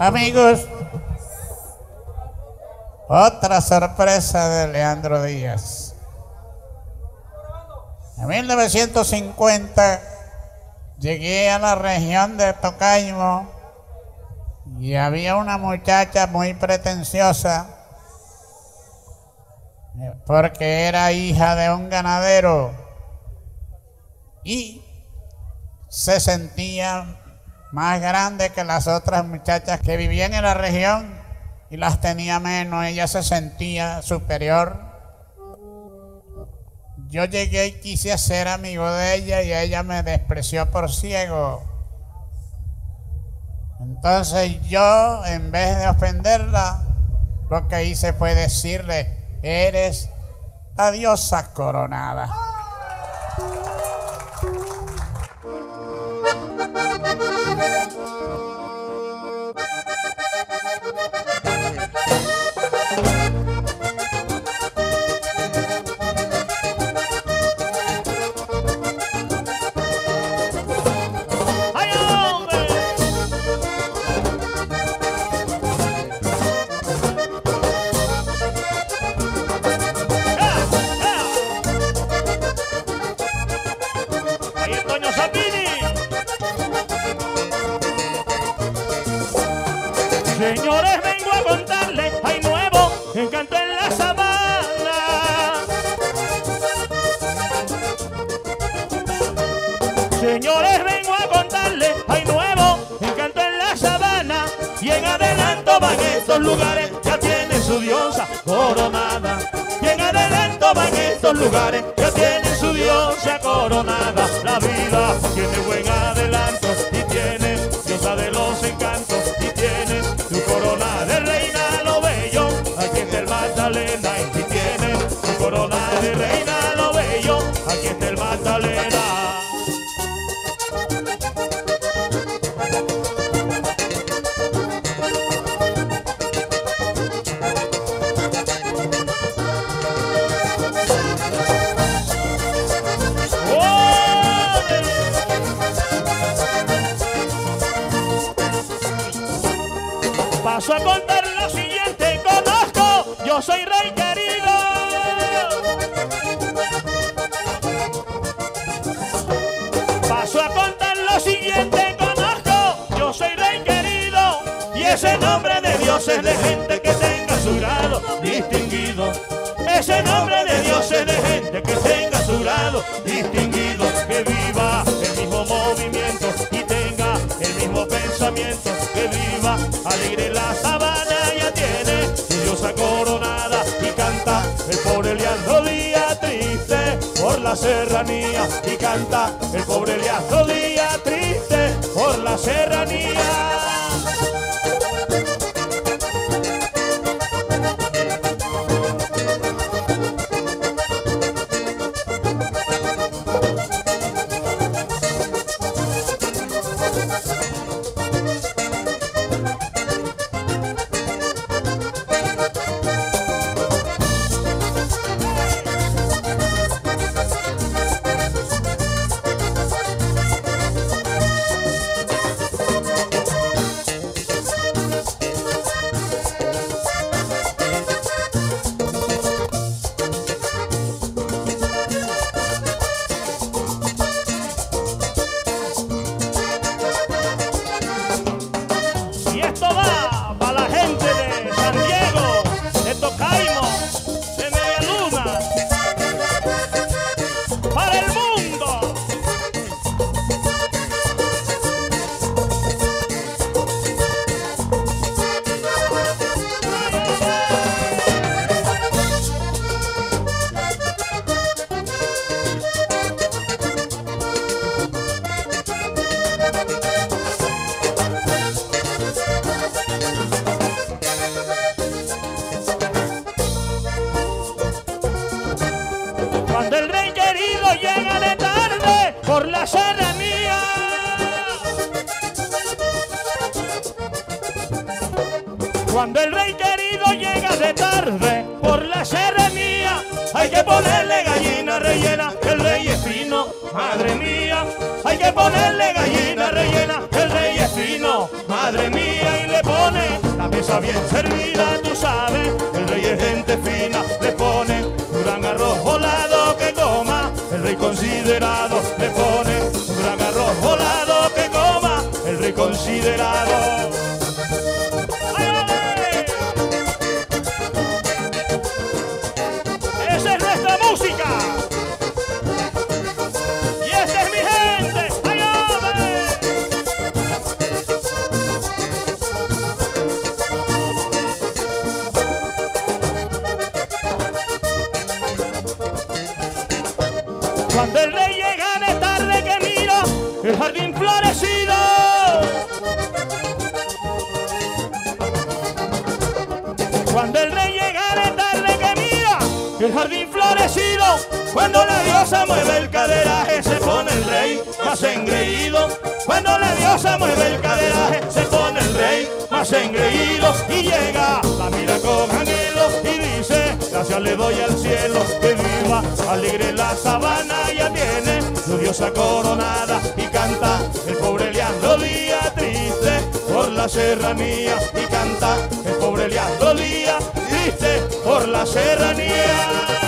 Amigos, otra sorpresa de Leandro Díaz. En 1950 llegué a la región de Tocaimo y había una muchacha muy pretenciosa eh, porque era hija de un ganadero y se sentía más grande que las otras muchachas que vivían en la región y las tenía menos, ella se sentía superior. Yo llegué y quise ser amigo de ella y ella me despreció por ciego. Entonces yo, en vez de ofenderla, lo que hice fue decirle, eres la diosa coronada. Nuevo encanto en la sabana. Señores, vengo a contarles, hay nuevo encanto en la sabana. Y en adelanto van estos lugares, ya tienen su diosa coronada. Y en adelanto van estos lugares, ya tienen su diosa coronada. Yo soy rey querido. Paso a contar lo siguiente, conozco, yo soy rey querido. Y ese nombre de Dios es de gente que tenga su grado distinguido. Serranía. Y canta el pobre Leandro Díaz Cuando el rey querido llega de tarde por la serranía. Cuando el rey querido llega de tarde por la serranía, hay que ponerle gallina rellena, que el rey es fino, madre mía. Hay que ponerle gallina rellena, que el rey es fino, madre mía. mesa bien servida, tú sabes, el rey considerado le pone un gran arroz volado que coma, el rey Cuando el rey llega de tarde que mira el jardín florecido. Cuando el rey llega de tarde que mira el jardín florecido. Cuando la diosa mueve el caderaje se pone el rey más engreído. Cuando la diosa mueve el caderaje se pone el rey más engreído. Y llega, la mira con anhelo y dice, gracias le doy al cielo alegre la sabana ya tiene su diosa coronada y canta el pobre Leandro Díaz triste por la serranía y canta el pobre Leandro Díaz triste por la serranía.